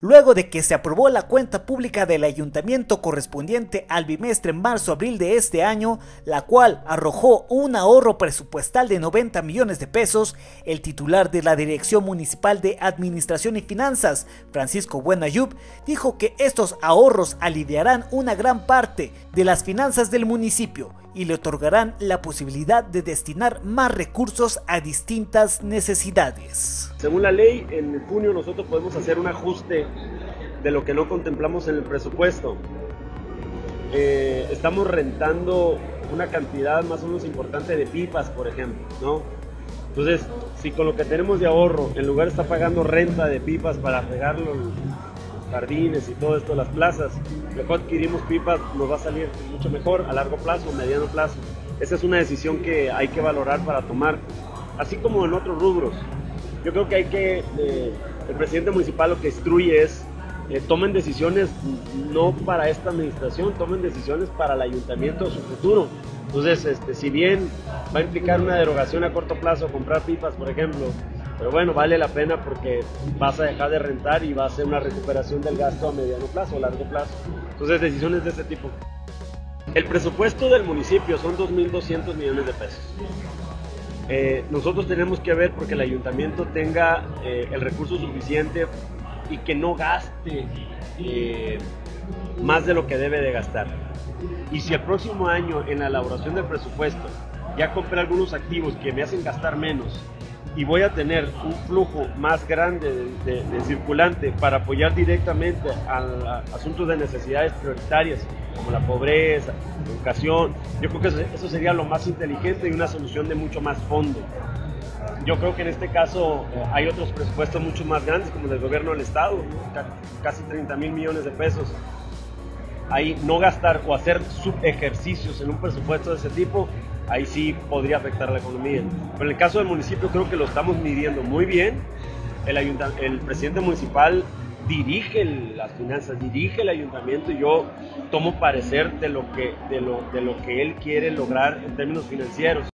luego de que se aprobó la cuenta pública del ayuntamiento correspondiente al bimestre marzo-abril de este año, la cual arrojó un ahorro presupuestal de 90 millones de pesos, el titular de la Dirección Municipal de Administración y Finanzas, Francisco Buenayub, dijo que estos ahorros aliviarán una gran parte de las finanzas del municipio y le otorgarán la posibilidad de destinar más recursos a distintas necesidades. Según la ley, en junio nosotros podemos hacer un ajuste de lo que no contemplamos en el presupuesto. Eh, estamos rentando una cantidad más o menos importante de pipas, por ejemplo, ¿no? Entonces, si con lo que tenemos de ahorro, en lugar de estar pagando renta de pipas para regar jardines y todo esto, las plazas, mejor adquirimos pipas, nos va a salir mucho mejor a largo plazo, mediano plazo. Esa es una decisión que hay que valorar para tomar, así como en otros rubros. Yo creo que hay que, eh, el presidente municipal lo que instruye es, eh, tomen decisiones no para esta administración, tomen decisiones para el ayuntamiento, su futuro. Entonces, este, si bien va a implicar una derogación a corto plazo, comprar pipas, por ejemplo, pero bueno, vale la pena porque vas a dejar de rentar y va a ser una recuperación del gasto a mediano plazo, a largo plazo. Entonces, decisiones de ese tipo. El presupuesto del municipio son 2.200 millones de pesos. Eh, nosotros tenemos que ver porque el ayuntamiento tenga eh, el recurso suficiente y que no gaste eh, más de lo que debe de gastar. Y si el próximo año en la elaboración del presupuesto ya compré algunos activos que me hacen gastar menos y voy a tener un flujo más grande de, circulante para apoyar directamente a, asuntos de necesidades prioritarias como la pobreza, educación, yo creo que eso, sería lo más inteligente y una solución de mucho más fondo. Yo creo que en este caso eh, hay otros presupuestos mucho más grandes como el del gobierno del estado, casi 30 mil millones de pesos ahí no gastar o hacer subejercicios en un presupuesto de ese tipo, ahí sí podría afectar a la economía. Pero en el caso del municipio creo que lo estamos midiendo muy bien. El, el presidente municipal dirige las finanzas, dirige el ayuntamiento y yo tomo parecer de lo que, de lo, de lo que él quiere lograr en términos financieros.